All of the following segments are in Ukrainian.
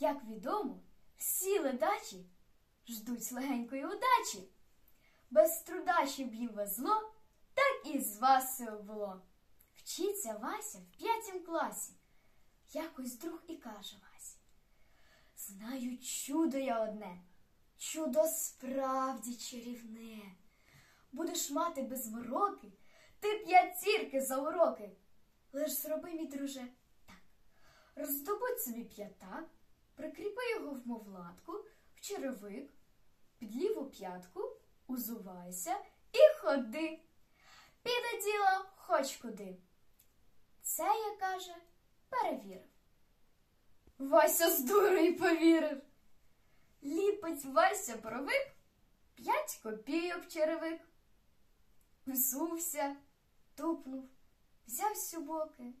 Як відомо, всі ледачі ждуть легенької удачі. Без труда, щоб їм везло, так і з вас все було. Вчиться Вася в п'ятім класі. Якось друг і каже Васі. Знаю чудо я одне, чудо справді чарівне. Будеш мати без мороки, ти п'ятірки за уроки. Лиш зроби, мій друже, так. Роздобудь собі п'ятак, прикріпи його в мовлатку, в черевик, під ліву п'ятку, узувайся і ходи. Піде діло хоч куди. Це, я каже, перевірив. Вася з дурою повірив. Ліпить Вася бровик, п'ять копійок черевик. Взувся, тупнув, взяв сюбоки.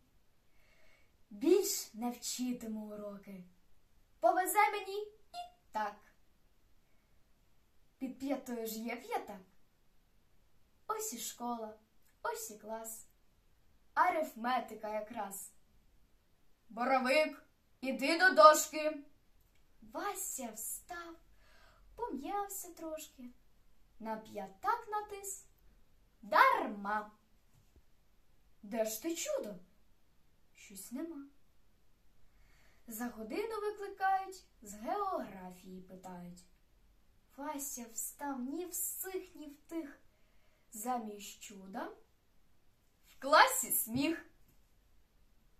Більш не вчитиму уроки. Повезе мені і так. Під п'ятою ж є п'ятак. Ось і школа, ось і клас. Арифметика якраз. Боровик, іди до дошки. Вася встав, пом'явся трошки, на п'ятак натис. Дарма. Де ж ти чудо? Щось нема. За годину викликають, з географії питають. Вася встав ні в сих, ні в тих. Замість чуда в класі сміх.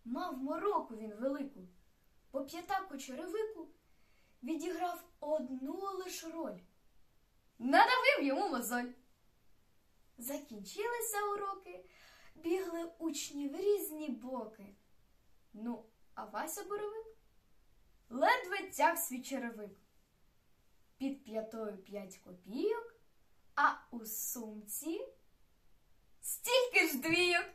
Мав мороку він велику, по п'ятаку черевику відіграв одну лиш роль. Надавив йому мозоль. Закінчилися уроки, бігли учні в різні боки. Ну, а Вася Боровик ледве тяг свій черевик. Під п'ятою п'ять копійок, а у сумці стільки ж двійок.